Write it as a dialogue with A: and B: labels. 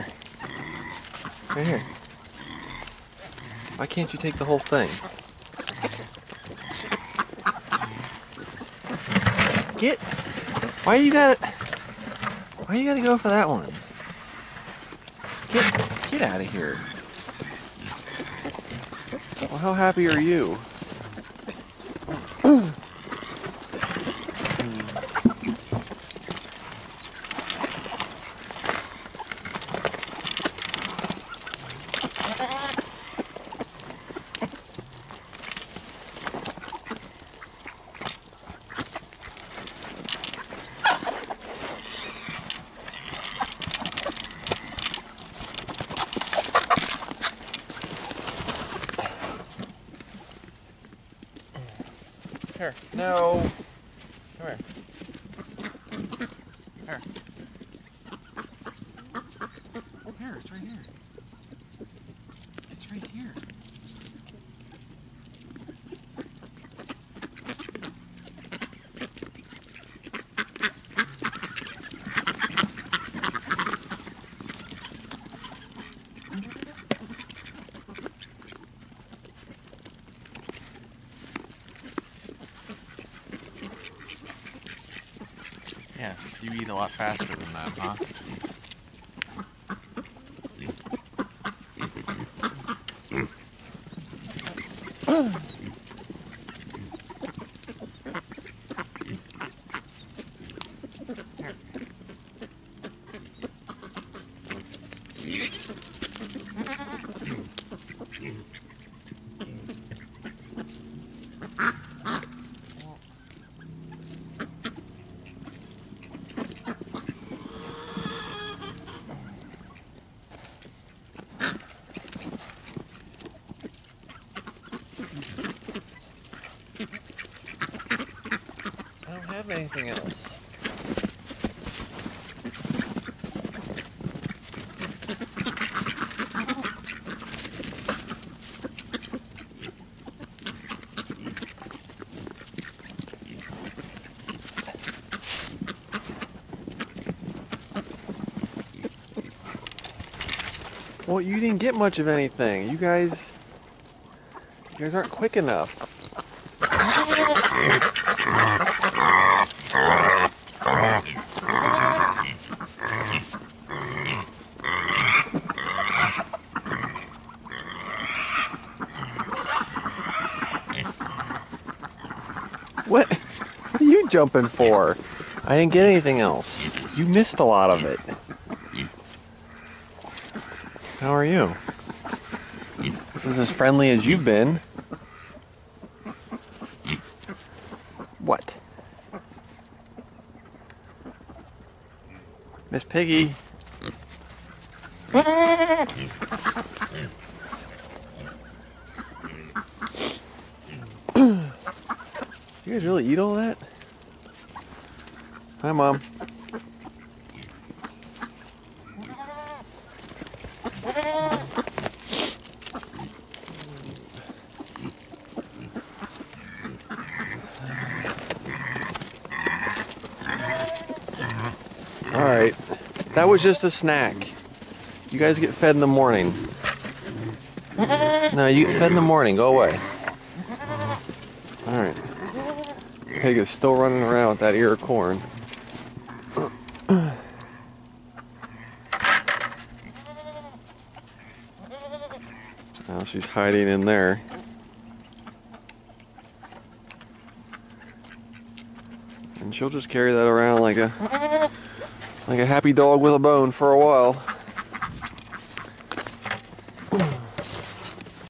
A: Right here. Why can't you take the whole thing? Get. Why you got? Why you gotta go for that one? Get get out of here. Well, how happy are you? Here. No. Come here. Here. Here, it's right here. It's right here. Yes, you eat a lot faster than that, huh? I don't have anything else. Well, you didn't get much of anything. You guys, you guys aren't quick enough. What? What are you jumping for? I didn't get anything else. You missed a lot of it. How are you? This is as friendly as you've been. What? Miss Piggy. you guys really eat all that? Hi, Mom. All right, that was just a snack. You guys get fed in the morning. No, you get fed in the morning. Go away. All right. Pig is still running around with that ear of corn. Now she's hiding in there. And she'll just carry that around like a like a happy dog with a bone for a while.